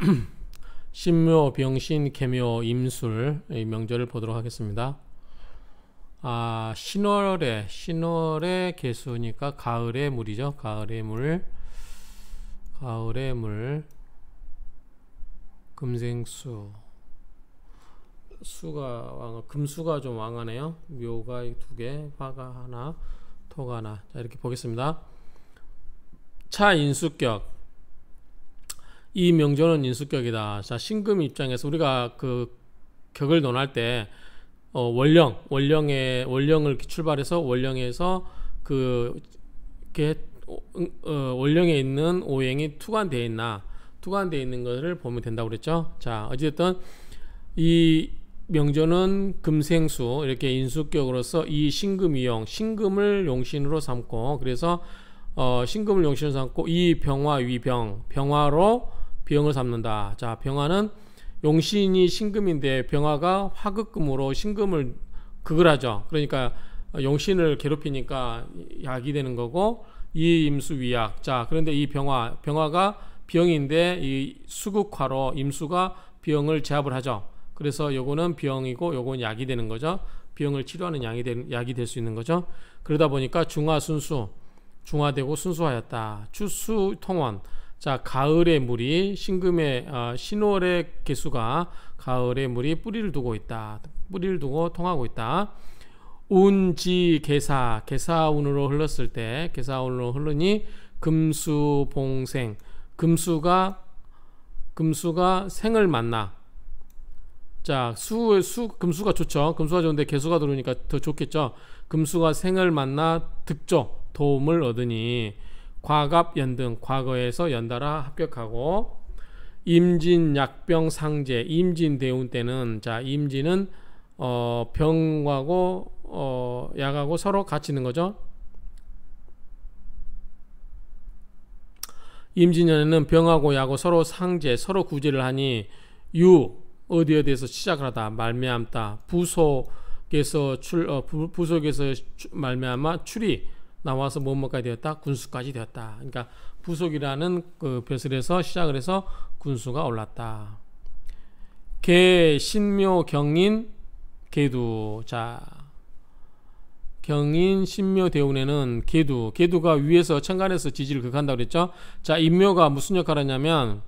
신묘, 병신, 개묘, 임술 이 명절을 보도록 하겠습니다. 아, 신월에 신월의 개수니까 가을의 물이죠. 가을의 물. 가을의 물. 금생수. 수가 왕 금수가 좀 왕하네요. 묘가 두 개, 화가 하나, 토가 하나. 자, 이렇게 보겠습니다. 차 인수격. 이 명조는 인수격이다. 자, 신금 입장에서 우리가 그 격을 논할 때 어, 원령, 원령의 원령을 출발해서 원령에서 그 게, 어, 원령에 있는 오행이 투관되어 있나 투관되어 있는 것을 보면 된다고 그랬죠. 자, 어쨌든 이 명조는 금생수 이렇게 인수격으로서 이 신금이용 신금을 용신으로 삼고 그래서 어, 신금을 용신으로 삼고 이 병화 위병 병화로 병을 삼는다. 자, 병화는 용신이 신금인데 병화가 화극금으로 신금을 극을 하죠. 그러니까 용신을 괴롭히니까 약이 되는 거고 이 임수 위약. 자, 그런데 이 병화 병화가 병인데 이 수극화로 임수가 병을 제압을 하죠. 그래서 요거는 병이고 요건 약이 되는 거죠. 병을 치료하는 약이 될, 약이 될 수 있는 거죠. 그러다 보니까 중화 순수 중화되고 순수하였다. 추수 통원 자, 가을의 물이 신금의 어, 신월의 개수가 가을의 물이 뿌리를 두고 있다. 뿌리를 두고 통하고 있다. 운지 개사 개사운으로 흘렀을 때 개사운으로 흐르니 금수 봉생 금수가 금수가 생을 만나 자, 수, 수, 금수가 좋죠. 금수가 좋은데 개수가 들어오니까 더 좋겠죠. 금수가 생을 만나 득조, 도움을 얻으니 과갑 연등 과거에서 연달아 합격하고 임진 약병 상제 임진 대운 때는 자 임진은 어 병하고 어 약하고 서로 같이 있는 거죠. 임진년에는 병하고 약하고 서로 상제 서로 구제를 하니 유 어디 어디에서 시작을 하다 말미암다 부속에서 출 어, 부 속에서 말미암아 출이 나와서 뭐뭐까지 되었다? 군수까지 되었다. 그러니까 부속이라는 그 벼슬에서 시작을 해서 군수가 올랐다. 개, 신묘, 경인, 개두. 자, 경인, 신묘, 대운에는 개두. 개두가 위에서 천간에서 지지를 극한다고 그랬죠. 자, 인묘가 무슨 역할을 하냐면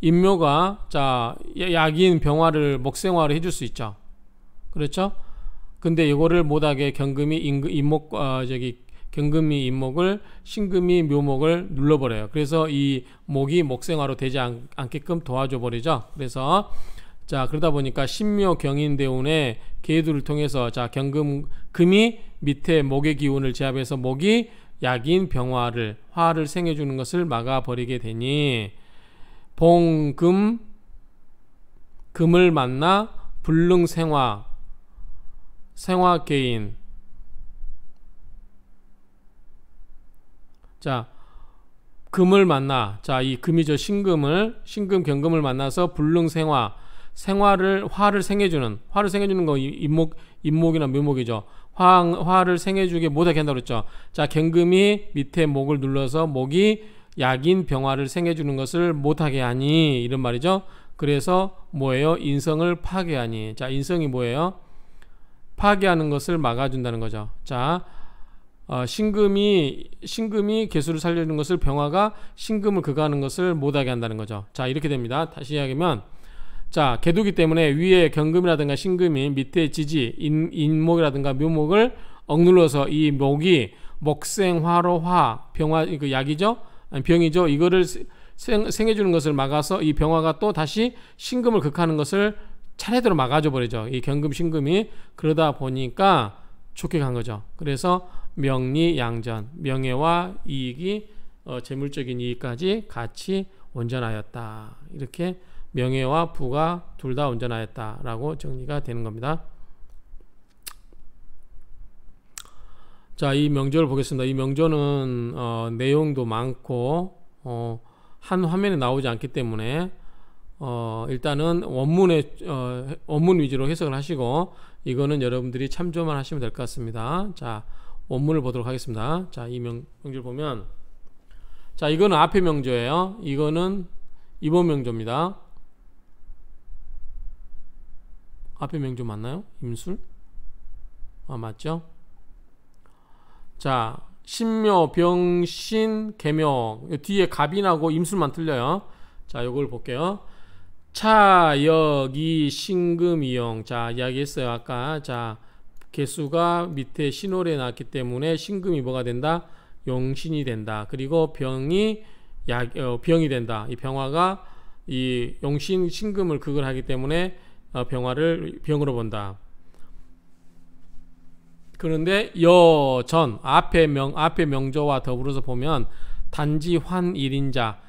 인묘가 자 약인 병화를 목생화를 해줄 수 있죠. 그렇죠? 근데 이거를 못하게 경금이 임목 어, 저기 경금이 임목을 신금이 묘목을 눌러버려요. 그래서 이 목이 목생화로 되지 않, 게끔 도와줘 버리죠. 그래서 자 그러다 보니까 신묘 경인대운의 계두를 통해서 자 경금 금이 밑에 목의 기운을 제압해서 목이 약인 병화를 화를 생해주는 것을 막아버리게 되니 봉금 금을 만나 불능생화 생화 개인. 자 금을 만나 자 이 금이죠 신금을 신금 경금을 만나서 불능 생화 생화를 화를 생해주는 화를 생해주는 거 임목 임목이나 묘목이죠. 화 화를 생해주게 못하게 한다 그랬죠. 자 경금이 밑에 목을 눌러서 목이 약인 병화를 생해주는 것을 못하게 하니 이런 말이죠. 그래서 뭐예요? 인성을 파괴하니. 자 인성이 뭐예요 파괴하는 것을 막아준다는 거죠. 자, 어, 신금이 신금이 개수를 살려주는 것을 병화가 신금을 극하는 것을 못하게 한다는 거죠. 자, 이렇게 됩니다. 다시 이야기하면 자, 개두기 때문에 위에 경금이라든가 신금이 밑에 지지, 인, 인목이라든가 묘목을 억눌러서 이 목이 목생화로 화, 병화, 그 약이죠? 아니, 병이죠? 이거를 생, 생해주는 것을 막아서 이 병화가 또 다시 신금을 극하는 것을 차례대로 막아줘 버리죠. 이 경금 신금이 그러다 보니까 좋게 간 거죠. 그래서 명리 양전 명예와 이익이 어, 재물적인 이익까지 같이 온전하였다. 이렇게 명예와 부가 둘 다 온전하였다라고 정리가 되는 겁니다. 자, 이 명조를 보겠습니다. 이 명조는 어, 내용도 많고 어, 한 화면에 나오지 않기 때문에 어, 일단은 원문에 어, 원문 위주로 해석을 하시고 이거는 여러분들이 참조만 하시면 될 것 같습니다. 자, 원문을 보도록 하겠습니다. 자, 이 명, 명절 보면 자, 이거는 앞에 명조예요. 이거는 이번 명조입니다. 앞에 명조 맞나요? 임술? 아 맞죠? 자 신묘, 병신, 개묘 뒤에 갑인하고 임술만 틀려요. 자 요걸 볼게요. 차, 역, 이, 신금, 이용. 자 이야기했어요 아까. 자 개수가 밑에 신월에 나왔기 때문에 신금이 뭐가 된다? 용신이 된다. 그리고 병이 약 어, 병이 된다. 이 병화가 이 용신 신금을 극을 하기 때문에 어, 병화를 병으로 본다. 그런데 여전 앞에 명 앞에 명조와 더불어서 보면 단지 환 일인자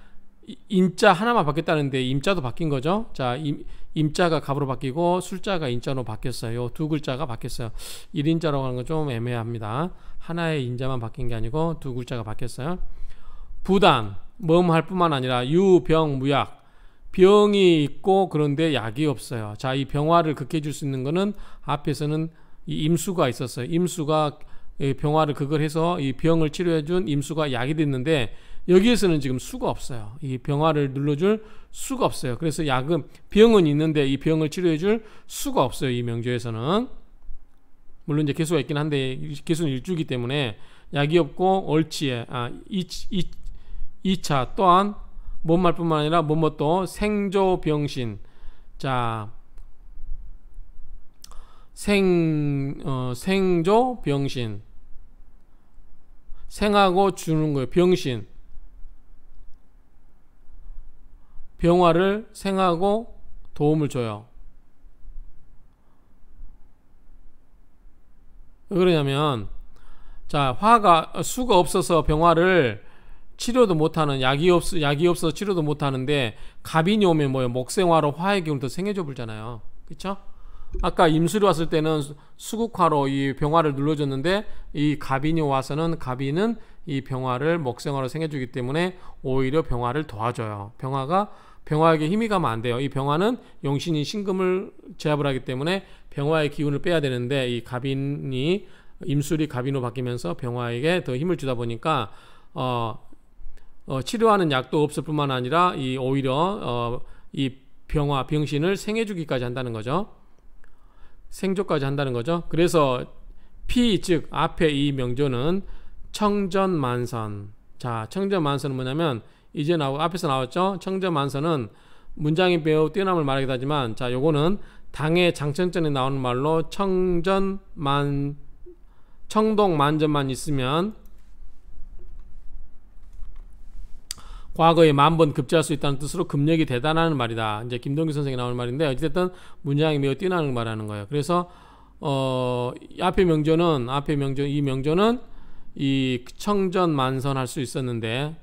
인자 하나만 바뀌었다는데 임자도 바뀐 거죠. 자, 임, 임자가 갑으로 바뀌고 술자가 인자로 바뀌었어요. 두 글자가 바뀌었어요. 1인자라고 하는 건 좀 애매합니다. 하나의 인자만 바뀐 게 아니고 두 글자가 바뀌었어요. 부단, 몸할 뿐만 아니라 유병 무약 병이 있고 그런데 약이 없어요. 자, 이 병화를 극해 줄 수 있는 거는 앞에서는 이 임수가 있었어요. 임수가 병화를 극을 해서 이 병을 치료해 준 임수가 약이 됐는데 여기에서는 지금 수가 없어요. 이 병화를 눌러줄 수가 없어요. 그래서 약은 병은 있는데 이 병을 치료해줄 수가 없어요. 이 명조에서는 물론 이제 개수가 있긴 한데 개수는 일주기 때문에 약이 없고 얼치에 아, 이, 이, 2차 또한 몸말뿐만 아니라 뭐뭐또 생조병신 자 생, 어, 생조 병신 생하고 주는 거예요 병신 병화를 생하고 도움을 줘요 왜 그러냐면 자 화가 수가 없어서 병화를 치료도 못하는 약이 없 약이 없어 치료도 못하는데 갑인이 오면 뭐요 목생화로 화의 기운을 더 생해줘 불잖아요. 그렇죠? 아까 임술이 왔을 때는 수국화로 이 병화를 눌러줬는데 이 갑인이 와서는 갑인은 이 병화를 목생화로 생해주기 때문에 오히려 병화를 도와줘요. 병화가 병화에게 힘이 가면 안 돼요. 이 병화는 용신이 신금을 제압을 하기 때문에 병화의 기운을 빼야 되는데 이 갑인이 임술이 갑인으로 바뀌면서 병화에게 더 힘을 주다 보니까 어, 어, 치료하는 약도 없을 뿐만 아니라 이 오히려 어, 이 병화 병신을 생해주기까지 한다는 거죠. 생조까지 한다는 거죠. 그래서 피 즉 앞에 이 명조는 청전만선. 자, 청전만선은 뭐냐면 이제 나오 앞에서 나왔죠. 청전만선은 문장이 매우 뛰어남을 말하기도 하지만 자, 요거는 당의 장천전에 나오는 말로 청전만 청동 만전만 있으면 과거에 만 번 급제할 수 있다는 뜻으로 급력이 대단하는 말이다. 이제 김동기 선생이 나오는 말인데 어쨌든 문장이 매우 뛰어나는 말하는 거예요. 그래서 어 앞에 명조는 앞에 명조 이 명조는 이 청전 만선 할 수 있었는데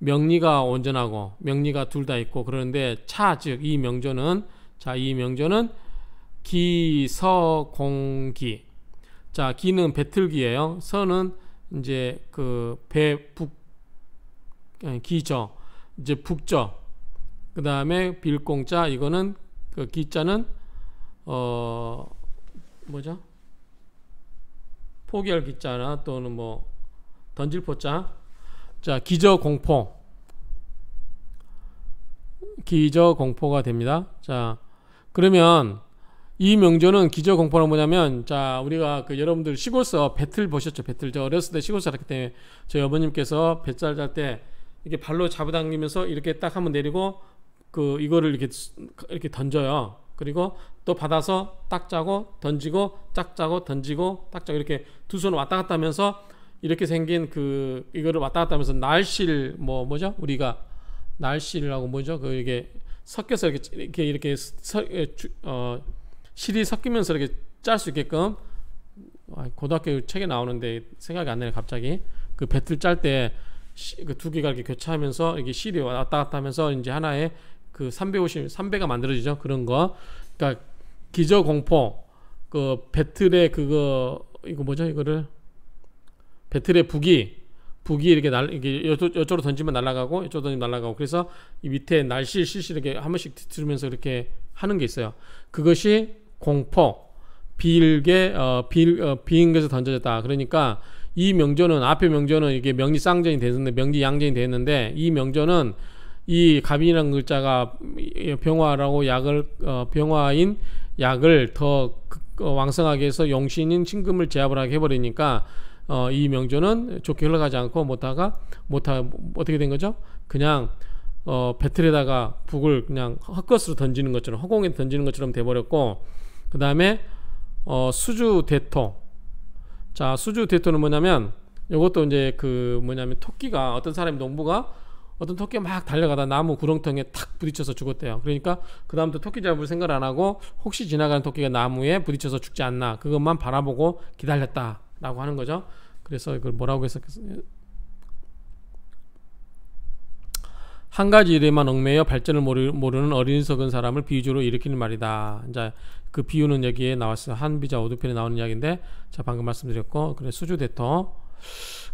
명리가 온전하고 명리가 둘 다 있고 그러는데 차 즉 이 명조는 자 이 명조는 기서공기. 자 기는 배틀기예요. 서는 이제 그 배북 예, 기저 이제 북저 그 다음에 빌공자 이거는 그 기자는 어 뭐죠? 포기할 기자나 또는 뭐 던질 포자 자 기저 공포. 기저 공포가 됩니다. 자 그러면 이 명조는 기저 공포는 뭐냐면 자 우리가 그 여러분들 시골서 배틀 보셨죠? 배틀. 저 어렸을 때 시골서 살았기 때문에 저희 어머님께서 뱃살 잘 때 이렇게 발로 잡아당기면서 이렇게 딱 한번 내리고 그 이거를 이렇게 이렇게 던져요. 그리고 또 받아서 딱 짜고 던지고 짝 짜고 던지고 딱 짜고 이렇게 두 손 왔다 갔다 하면서 이렇게 생긴 그 이거를 왔다 갔다 하면서 날실 뭐 뭐죠? 우리가 날실이라고 뭐죠? 그 이게 섞여서 이렇게 이렇게 이렇게 서, 어 실이 섞이면서 이렇게 짤 수 있게끔 아, 고등학교 책에 나오는데 생각이 안 나네 갑자기 그 배틀 짤 때 그 두 개가 이렇게 교차하면서 이게 실이 왔다 갔다 하면서 이제 하나의 그 350, 3배가 만들어지죠. 그런 거. 그러니까 기저 공포, 그 배틀의 그거 이거 뭐죠? 이거를 배틀의 북이 북이 이렇게 날 이게 여쪽으로 던지면 날아가고 이쪽으로 던지면 날아가고 그래서 이 밑에 날씨 실실 이렇게 한 번씩 들으면서 이렇게 하는 게 있어요. 그것이 공포 비일게 어, 비, 어, 비인 것에 던져졌다. 그러니까 이 명조는 앞에 명조는 이게 명리 쌍전이 됐는데 명리 양전이 됐는데 이 명조는 이 갑인이라는 글자가 병화라고 약을 어, 병화인 약을 더 어, 왕성하게 해서 용신인 신금을 제압을 하게 해버리니까 어, 이 명조는 좋게 흘러가지 않고 못하가 못하 어떻게 된 거죠? 그냥 어, 배틀에다가 북을 그냥 헛것으로 던지는 것처럼 허공에 던지는 것처럼 돼버렸고 그 다음에 어, 수주 대토 자 수주 대토는 뭐냐면 이것도 이제 그 뭐냐면 토끼가 어떤 사람이 농부가 어떤 토끼가 막 달려가다 나무 구렁텅이에 탁 부딪혀서 죽었대요. 그러니까 그 다음부터 토끼 잡을 생각을 안 하고 혹시 지나가는 토끼가 나무에 부딪혀서 죽지 않나 그것만 바라보고 기다렸다 라고 하는 거죠. 그래서 이걸 뭐라고 해석했어요? 한 가지 일에만 얽매여 발전을 모르, 는 어린 석은 사람을 비유로 일으키는 말이다. 이제 그 비유는 여기에 나왔어요. 한비자 오두편에 나오는 이야기인데, 자 방금 말씀드렸고, 그래 수주대토.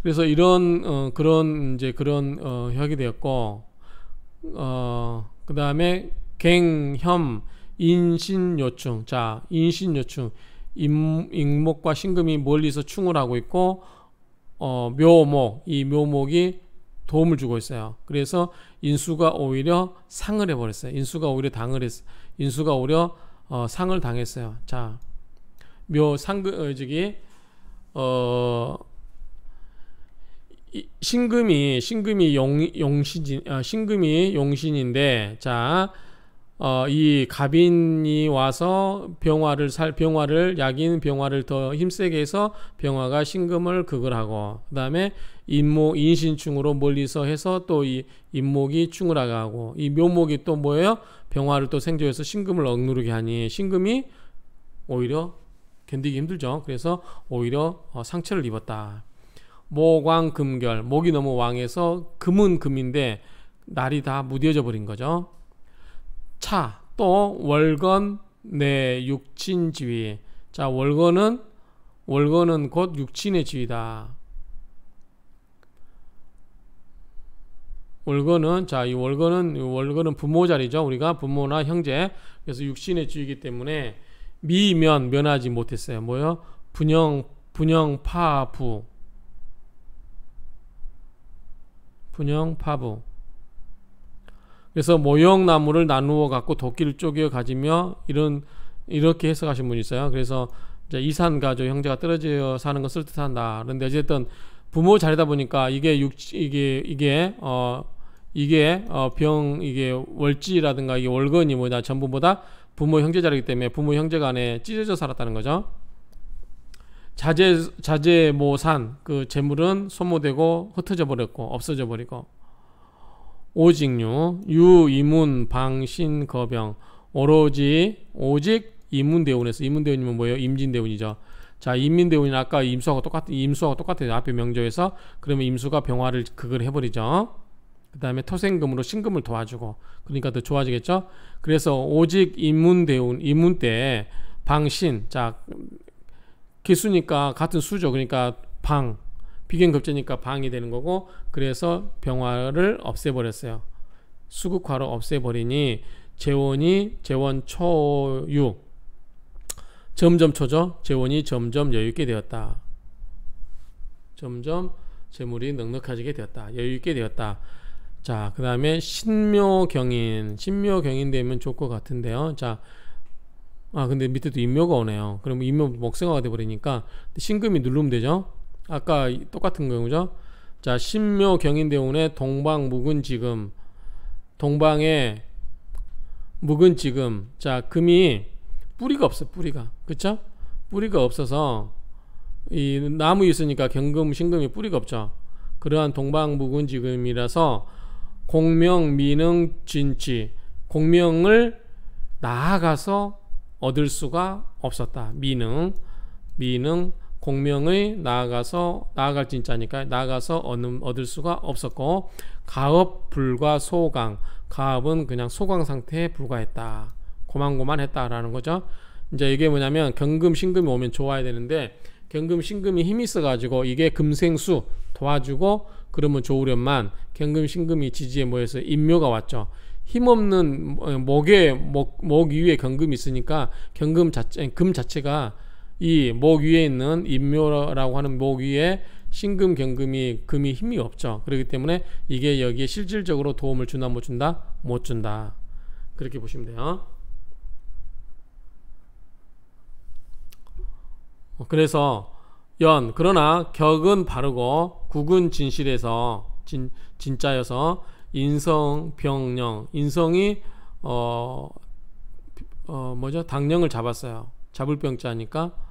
그래서 이런 어, 그런 이제 그런 어, 혁이 되었고, 어, 그 다음에 갱 혐 인신요충. 자 인신요충. 임, 임목과 신금이 멀리서 충을 하고 있고, 어, 묘목 이 묘목이 도움을 주고 있어요. 그래서 인수가 오히려 상을 해버렸어요. 인수가 오히려 당을 했, 인수가 오히려 어, 상을 당했어요. 자, 묘 상금 어, 저기 어 신금이 신금이 용 용신 어, 신금이 용신인데 자. 어, 이 갑인이 와서 병화를 살 병화를 약인 병화를 더 힘세게 해서 병화가 신금을 극을 하고 그다음에 인목 인신충으로 멀리서 해서 또 이 인목이 충을 하고 이 묘목이 또 뭐예요? 병화를 또 생조해서 신금을 억누르게 하니 신금이 오히려 견디기 힘들죠. 그래서 오히려 어, 상처를 입었다. 모광 금결 목이 너무 왕해서 금은 금인데 날이 다 무뎌져 버린 거죠. 차, 또 월건 내 육친 지위. 자, 월건은 월건은 곧 육친의 지위다. 월건은 자, 이 월건은 월건은 부모 자리죠. 우리가 부모나 형제. 그래서 육신의 지위이기 때문에 미면 면하지 못했어요. 뭐요? 분영 분영 파부. 분영 파부. 그래서 모형나무를 나누어 갖고 도끼를 쪼개 가지며 이런 이렇게 해석하신 분이 있어요. 그래서 이제 이산 가족 형제가 떨어져 사는 것을 뜻한다. 그런데 어쨌든 부모 자리다 보니까 이게 육 이게 이게 어 이게 어 병 이게 월지라든가 이게 월건이 뭐냐 전부보다 부모 형제 자리기 때문에 부모 형제 간에 찢어져 살았다는 거죠. 자재 자재 모산 그 재물은 소모되고 흩어져 버렸고 없어져 버리고 오직류, 유, 이문, 방신, 거병 오로지 오직 임문대운에서 임문대운이면 뭐예요? 임진대운이죠. 자, 임민대운이 아까 임수하고 똑같은 임수하고 똑같아요. 앞에 명조에서 그러면 임수가 병화를 극을 해버리죠. 그 다음에 토생금으로 신금을 도와주고 그러니까 더 좋아지겠죠. 그래서 오직 임문대운 임문 때 방신 자 기수니까 같은 수죠. 그러니까 방 비견급제니까 방이 되는 거고 그래서 병화를 없애버렸어요. 수국화로 없애버리니 재원이 재원 초유 점점 초죠. 재원이 점점 여유있게 되었다. 점점 재물이 넉넉해지게 되었다. 여유있게 되었다. 자, 그 다음에 신묘경인. 신묘경인 되면 좋을 것 같은데요. 자, 아, 근데 밑에도 인묘가 오네요. 그럼 인묘 목생화가 돼버리니까 신금이 누르면 되죠. 아까 똑같은 경우죠. 자, 신묘 경인대운의 동방 묵은 지금 동방에 묵은 지금 자, 금이 뿌리가 없어. 뿌리가. 그쵸 뿌리가 없어서 이 나무 있으니까 경금 신금이 뿌리가 없죠. 그러한 동방 묵은 지금이라서 공명 미능 진치 공명을 나아가서 얻을 수가 없었다. 미능 미능 공명의 나아가서 나아갈 진짜니까 나아가서 얻는, 얻을 수가 없었고 가업 불과 소강 가업은 그냥 소강 상태에 불과했다. 고만고만했다라는 거죠. 이제 이게 뭐냐면 경금 신금이 오면 좋아야 되는데 경금 신금이 힘이 있어 가지고 이게 금생수 도와주고 그러면 좋으련만 경금 신금이 지지에 모여서 인묘가 왔죠. 힘없는 목에 목, 목 위에 경금이 있으니까 경금 자체 금 자체가 이 목 위에 있는 인묘라고 하는 목 위에 신금 경금이 금이 힘이 없죠. 그렇기 때문에 이게 여기에 실질적으로 도움을 준다 못 준다 못 준다. 그렇게 보시면 돼요. 어, 그래서 연 그러나 격은 바르고 국은 진실해서 진 진짜여서 인성 병령 인성이 어, 어 뭐죠 당령을 잡았어요. 잡을 병자니까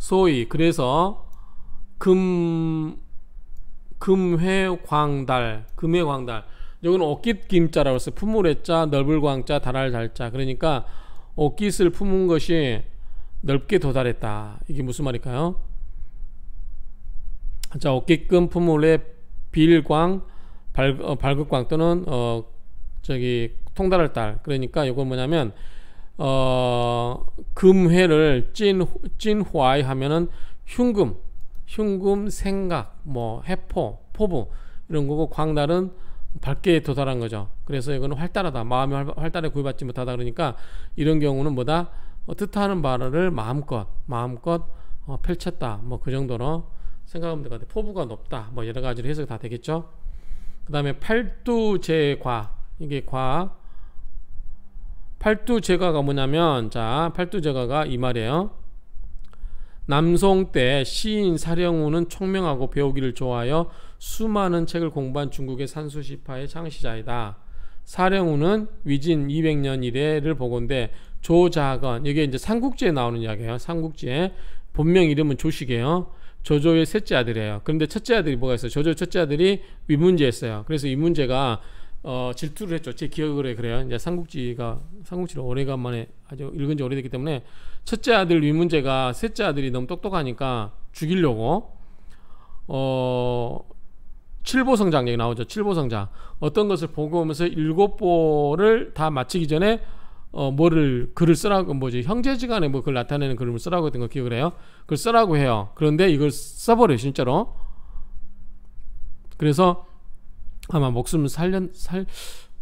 소위 그래서 금 금회광달 금회광달. 여기는 옷깃 김자라고 해서 품물의 자 넓을 광자 달할 달자. 그러니까 옷깃을 품은 것이 넓게 도달했다. 이게 무슨 말일까요? 자 옷깃금 품물의 빌광 발, 어, 발극광 또는 어 저기 통달할 달. 그러니까 이건 뭐냐면 어, 금회를 찐, 찐화이 하면은 흉금, 흉금, 생각, 뭐, 해포, 포부, 이런 거고, 광달은 밝게 도달한 거죠. 그래서 이거는 활달하다. 마음이 활달에 구애받지 못하다. 그러니까 이런 경우는 뭐다? 어, 뜻하는 바를 마음껏, 마음껏 어, 펼쳤다. 뭐 그 정도로 생각하면 될 것 같아요. 포부가 높다. 뭐 여러 가지로 해석 다 되겠죠. 그 다음에 팔두제과. 이게 과, 팔두제가가 뭐냐면 자 팔두제가가 이 말이에요. 남송 때 시인 사령우는 총명하고 배우기를 좋아하여 수많은 책을 공부한 중국의 산수시파의 창시자이다. 사령우는 위진 200년 이래를 보건데 조자건 이게 이제 삼국지에 나오는 이야기예요. 삼국지에 본명 이름은 조식이에요. 조조의 셋째 아들이에요. 그런데 첫째 아들이 뭐가 있어요? 조조 첫째 아들이 위문제였어요. 그래서 이 문제가 어, 질투를 했죠. 제 기억으로 그래요. 이제 삼국지가 삼국지를 오래간만에 아주 읽은 지 오래됐기 때문에 첫째 아들 위문제가 셋째 아들이 너무 똑똑하니까 죽이려고 어 칠보성장 얘기 나오죠. 칠보성장 어떤 것을 보고 오면서 일곱 보를 다 마치기 전에 어 뭐를 글을 쓰라고 뭐지 형제지간에 뭐 그걸 나타내는 그림을 쓰라고 했던 거 기억을 해요. 그걸 쓰라고 해요. 그런데 이걸 써버려 요 진짜로. 그래서 아마 목숨을 살렸 살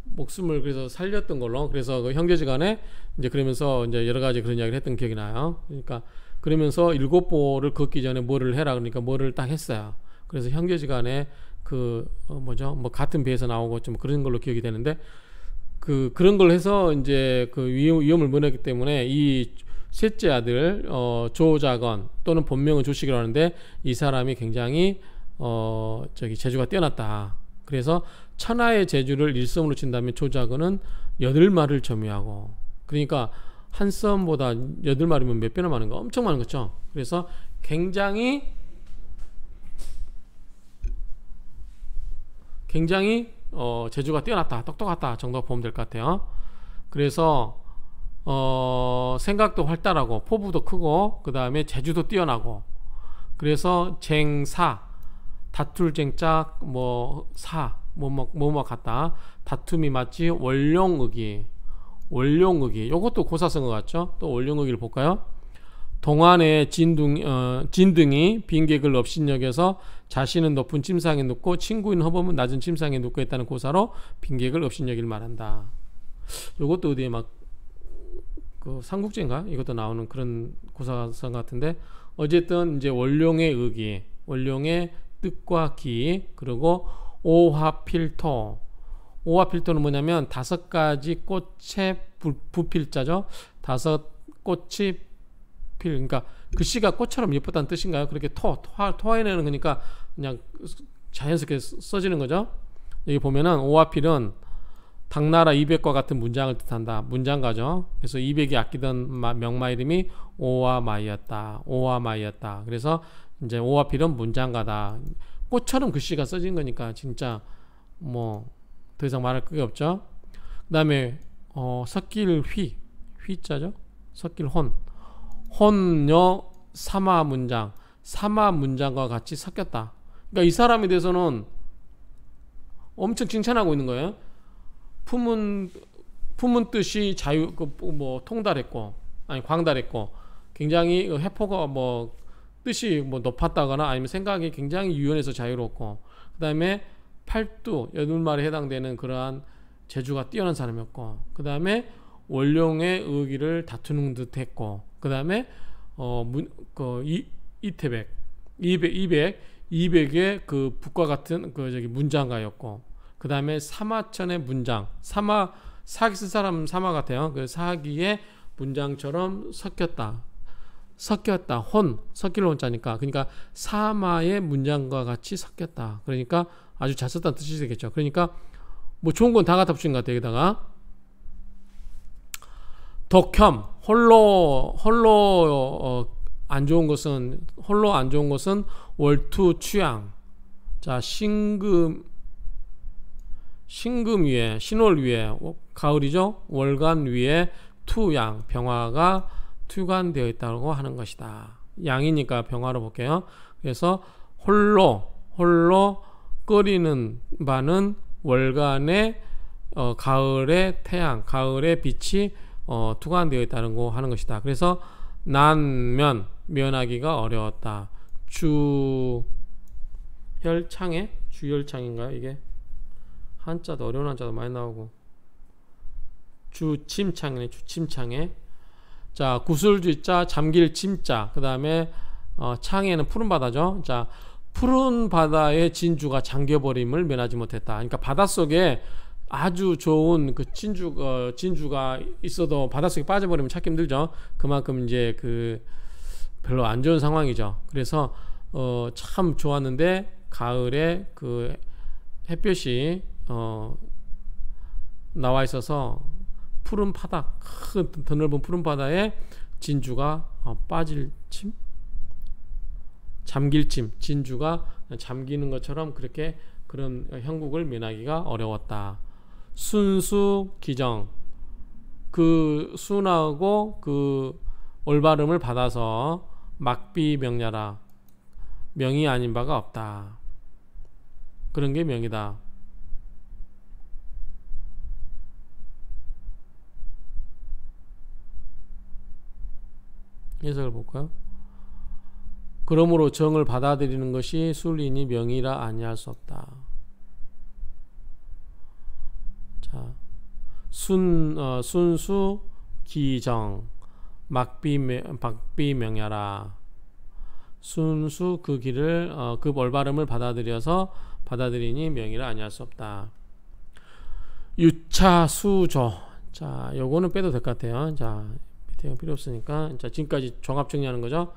목숨을 그래서 살렸던 걸로 그래서 그 형제지간에 이제 그러면서 이제 여러 가지 그런 이야기를 했던 기억이 나요. 그러니까 그러면서 일곱 보를 걷기 전에 뭐를 해라 그러니까 뭐를 딱 했어요. 그래서 형제지간에 그 어 뭐죠 뭐 같은 배에서 나오고 좀 그런 걸로 기억이 되는데 그 그런 걸 해서 이제 그 위험, 위험을 면했기 때문에 이 셋째 아들 어 조자건 또는 본명은 조식이라고 하는데 이 사람이 굉장히 어 저기 재주가 뛰어났다. 그래서 천하의 재주를 일성으로 친다면 조작은 여덟 마리를 점유하고 그러니까 한 썸보다 여덟 마리면 몇 배나 많은 거 엄청 많은 거죠. 그래서 굉장히 굉장히 어, 재주가 뛰어났다, 똑똑하다 정도 보면 될 것 같아요. 그래서 어, 생각도 활달하고 포부도 크고 그 다음에 재주도 뛰어나고 그래서 쟁사 다툴 쟁짝 뭐사 뭐뭐 뭐뭐 같다. 다툼이 맞지 원룡의기 원룡의기. 요것도 고사성어 같죠? 또 원룡의기를 볼까요? 동안의 진둥, 어, 진등이 빈객을 업신여겨서 자신은 높은 침상에 눕고 친구인 허범은 낮은 침상에 눕고 있다는 고사로 빈객을 업신여길 말한다. 요것도 어디에 막 그 삼국지인가? 이것도 나오는 그런 고사성 같은데 어쨌든 이제 원룡의 의기, 원룡의 뜻과 기 그리고 오화필토 오화필토는 뭐냐면 다섯 가지 꽃의 부, 부필자죠 다섯 꽃이 필 그러니까 글씨가 꽃처럼 예쁘다는 뜻인가요 그렇게 토, 토 토해내는 거니까 그냥 자연스럽게 써지는 거죠 여기 보면은 오화필은 당나라 200과 같은 문장을 뜻한다. 문장가죠. 그래서 200이 아끼던 명마 이름이 오와마이였다. 오와마이였다. 그래서 이제 오화필은 문장가다. 꽃처럼 글씨가 써진 거니까 진짜 뭐 더 이상 말할 게 없죠. 그 다음에 어, 섞일 휘 휘자죠. 섞일 혼 혼여 사마 문장 사마 문장과 같이 섞였다. 그러니까 이 사람에 대해서는 엄청 칭찬하고 있는 거예요. 품은 품은 뜻이 자유 그 뭐 통달했고 아니 광달했고 굉장히 그 해포가 뭐 뜻이 뭐 높았다거나 아니면 생각이 굉장히 유연해서 자유롭고 그 다음에 팔두 여덟 말에 해당되는 그러한 재주가 뛰어난 사람이었고 그 다음에 원룡의 의기를 다투는 듯했고 그 다음에 어문그 이태백 200 200 200의 그 북과 같은 그 저기 문장가였고 그 다음에 사마천의 문장 사마 사기 쓴 사람 사마 같아요. 그 사기의 문장처럼 섞였다. 섞였다. 혼 섞일 혼자니까 그러니까 사마의 문장과 같이 섞였다. 그러니까 아주 잘 썼다는 뜻이 되겠죠. 그러니까 뭐 좋은 건 다 갖다 붙인 것 같아요. 여기다가 독혐 홀로 홀로 어, 안 좋은 것은 홀로 안 좋은 것은 월투 취향. 자 신금 신금 위에 신월 위에 가을이죠. 월간 위에 투양 병화가 투관되어 있다고 하는 것이다. 양이니까 병화로 볼게요. 그래서 홀로 홀로 끓이는 바는 월간의 어, 가을의 태양, 가을의 빛이 어, 투관되어 있다는 거 하는 것이다. 그래서 난면 면하기가 어려웠다. 주혈창에 주혈창인가요 이게 한자도 어려운 한자도 많이 나오고 주침창이네 주침창에 자 구슬주자 잠길 침자 그 다음에 어, 창에는 푸른 바다죠. 자 푸른 바다의 진주가 잠겨버림을 면하지 못했다. 그러니까 바닷속에 아주 좋은 그 진주 어, 진주가 있어도 바닷속에 빠져버리면 찾기 힘들죠. 그만큼 이제 그 별로 안 좋은 상황이죠. 그래서 어, 참 좋았는데 가을에 그 햇볕이 어, 나와 있어서 푸른 바다 큰 드넓은 푸른 바다에 진주가 어, 빠질 침 잠길 침 진주가 잠기는 것처럼 그렇게 그런 형국을 면하기가 어려웠다. 순수 기정 그 순하고 그 올바름을 받아서 막비 명냐라 명이 아닌 바가 없다. 그런 게 명이다. 해석을 볼까요? 그러므로 정을 받아들이는 것이 순리니 명이라 아니할 수 없다. 자, 순 어, 순수 기정 막비 막비 명야라 순수 그 길을 어, 그 올바름을 받아들여서 받아들이니 명이라 아니할 수 없다. 유차 수조 자 요거는 빼도 될 것 같아요. 자 밑에 필요 없으니까. 자 지금까지 종합 정리하는 거죠.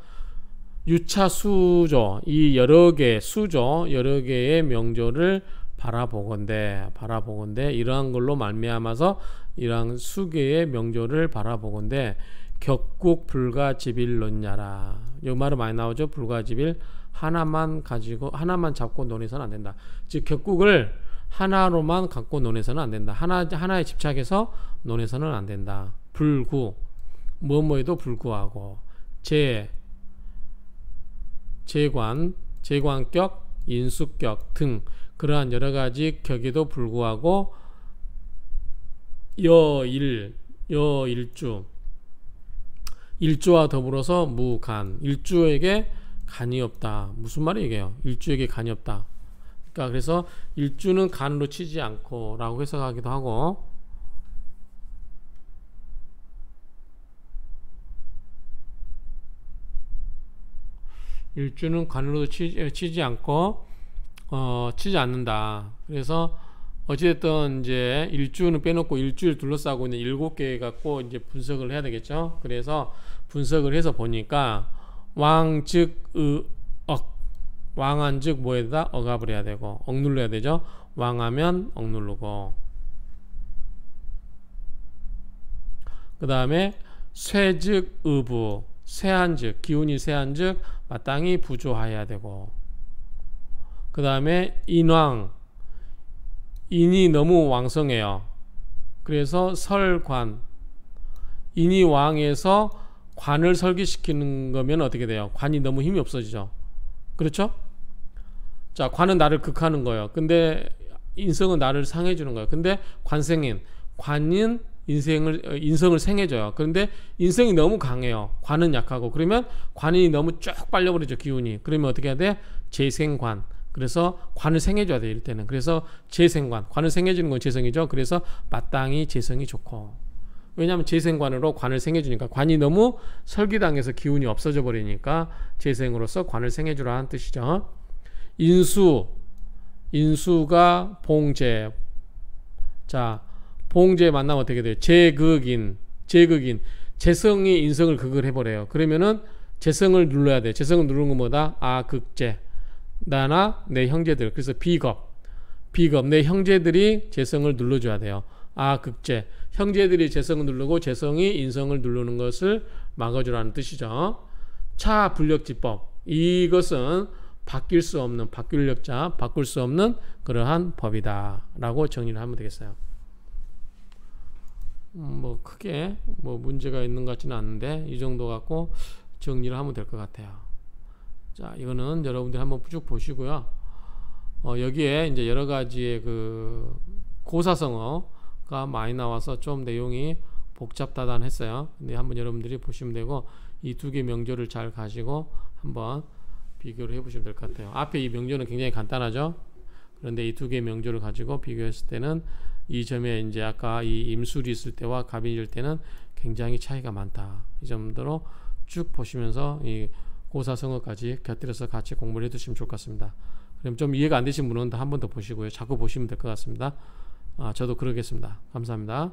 유차 수조 이 여러 개 수조 여러 개의 명조를 바라보건대 바라보건대 이러한 걸로 말미암아서 이러한 수개의 명조를 바라보건대 격국 불가지빌론냐라. 이 말은 많이 나오죠? 불가지빌 하나만 가지고 하나만 잡고 논해서는 안 된다. 즉 격국을 하나로만 갖고 논해서는 안 된다. 하나 하나에 집착해서 논해서는 안 된다. 불구 뭐뭐에도 불구하고 제 재관 재관격 인수격 등 그러한 여러 가지 격에도 불구하고 여일 여일주 일주와 더불어서 무간 일주에게 간이 없다. 무슨 말이에요? 일주에게 간이 없다. 그러니까 그래서 일주는 간으로 치지 않고 라고 해석하기도 하고 일주는 간으로 치지, 치지 않고 어, 치지 않는다. 그래서 어찌됐든 이제 일주는 빼놓고 일주를 둘러싸고 있는 일곱 개 갖고 이제 분석을 해야 되겠죠. 그래서 분석을 해서 보니까 왕즉 억 왕한 즉 뭐에다 억압을 해야 되고 억눌러야 되죠. 왕하면 억누르고 그 다음에 쇠즉 의부 쇠한즉 기운이 쇠한즉 마땅히 부조하여야 되고 그 다음에 인왕 인이 너무 왕성해요. 그래서 설관 인이 왕에서 관을 설계시키는 거면 어떻게 돼요? 관이 너무 힘이 없어지죠. 그렇죠? 자, 관은 나를 극하는 거예요. 근데 인성은 나를 상해 주는 거예요. 근데 관생인 관인 인생을 어, 인성을 생해줘요. 그런데 인성이 너무 강해요. 관은 약하고 그러면 관이 너무 쭉 빨려버리죠 기운이. 그러면 어떻게 해야 돼? 재생관. 그래서 관을 생해줘야 돼 이럴 때는 그래서 재생관 관을 생해주는 건 재성이죠 그래서 마땅히 재성이 좋고 왜냐하면 재생관으로 관을 생해주니까 관이 너무 설기당해서 기운이 없어져 버리니까 재생으로서 관을 생해주라는 뜻이죠. 인수 인수가 봉제 자 봉제 만나면 어떻게 돼요? 제극인 제극인 재성이 인성을 극을 해버려요. 그러면은 재성을 눌러야 돼. 재성을 누르는 건 뭐다? 아 극제 나나 내 형제들 그래서 비겁 비겁 내 형제들이 재성을 눌러줘야 돼요. 아 극제 형제들이 재성을 누르고 재성이 인성을 누르는 것을 막아주라는 뜻이죠. 차 불력지법 이것은 바뀔 수 없는 바뀔 력자 바꿀 수 없는 그러한 법이다 라고 정리를 하면 되겠어요. 음, 뭐 크게 뭐 문제가 있는 것 같지는 않은데 이 정도 갖고 정리를 하면 될 것 같아요. 자 이거는 여러분들 한번 쭉 보시고요. 어, 여기에 이제 여러 가지의 그 고사성어가 많이 나와서 좀 내용이 복잡다단했어요. 근데 한번 여러분들이 보시면 되고 이 두 개 명조를 잘 가지고 한번 비교를 해보시면 될 것 같아요. 앞에 이 명조는 굉장히 간단하죠. 그런데 이 두개 명조를 가지고 비교했을 때는 이 점에 이제 아까 이 임술이 있을 때와 있을 때는 굉장히 차이가 많다. 이 정도로 쭉 보시면서 이 고사성어까지 곁들여서 같이 공부를 해두시면 좋을 것 같습니다. 그럼 좀 이해가 안 되신 분은 한 번 더 보시고요. 자꾸 보시면 될 것 같습니다. 아, 저도 그러겠습니다. 감사합니다.